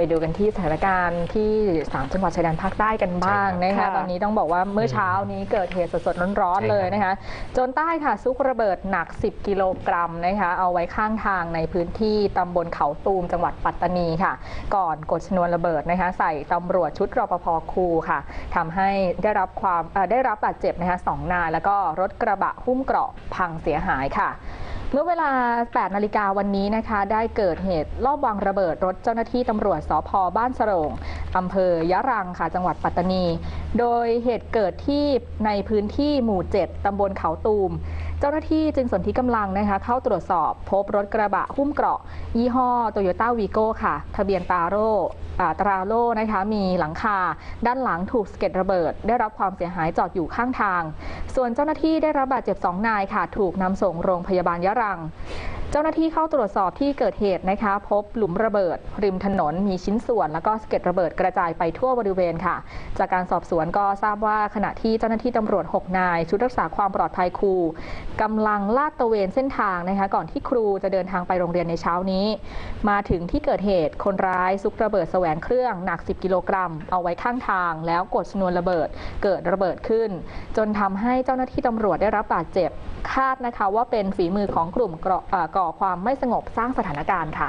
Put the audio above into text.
ไปดูกันที่สถานการณ์ที่ 3 จังหวัดชายแดนภาคใต้กันบ้างใช่ครับนะคะค่ะตอนนี้ต้องบอกว่าเมื่อเช้านี้เกิดเหตุสดๆร้อนใช่ๆครับเลยนะคะโจนใต้ค่ะซุกระเบิดหนัก 10 กิโลกรัมนะคะเอาไว้ข้างทางในพื้นที่ตำบลเขาตูมจังหวัดปัตตานีค่ะ ก่อนกดชนวนระเบิดนะคะใส่ตำรวจชุดรปภคูค่ะทำให้ได้รับความเอ่อได้รับบาดเจ็บนะคะสองนายแล้วก็รถกระบะหุ้มเกราะพังเสียหายค่ะ เมื่อเวลา 8 นาฬิกาวันนี้นะคะ ได้เกิดเหตุลอบวางระเบิดรถเจ้าหน้าที่ตำรวจสพบ้านสโรงอำเภอยะรังค่ะ จังหวัดปัตตานี โดยเหตุเกิดที่ในพื้นที่หมู่ 7 ตำบลเขาตูม เจ้าหน้าที่จึงสนที่กำลังนะคะ เข้าตรวจสอบพบรถกระบะหุ้มเกราะ ยี่ห้อโตโยต้าวีโก้ค่ะ ทะเบียนตาโร่อ่าตราโล่นะคะ มีหลังคา ด้านหลังถูกสะเก็ดระเบิด ได้รับความเสียหายจอดอยู่ข้างทาง ส่วนเจ้าหน้าที่ได้รับบาดเจ็บ 2 นายค่ะ ถูกนำส่งโรงพยาบาลยะรัง เจ้าหน้าที่เข้าตรวจสอบที่เกิดเหตุนะคะ พบหลุมระเบิด ริมถนนมีชิ้นส่วน แล้วก็สะเก็ดระเบิดกระจายไปทั่วบริเวณค่ะ จากการสอบสวนก็ทราบว่าขณะที่เจ้าหน้าที่ตำรวจ 6 นาย ชุดรักษาความปลอดภัยครูกำลังลาดตระเวนเส้นทางนะคะ ก่อนที่ครูจะเดินทางไปโรงเรียนในเช้านี้ มาถึงที่เกิดเหตุคนร้ายซุกระเบิดแสวงเครื่องหนัก 10 กิโลกรัม เอาไว้ข้างทาง แล้วกดชนวนระเบิด เกิดระเบิดขึ้น จนทำให้เจ้าหน้าที่ตำรวจได้รับบาดเจ็บคาดนะคะ ว่าเป็นฝีมือของกลุ่มก่อเอ่อก่อความไม่สงบสร้างสถานการณ์ค่ะ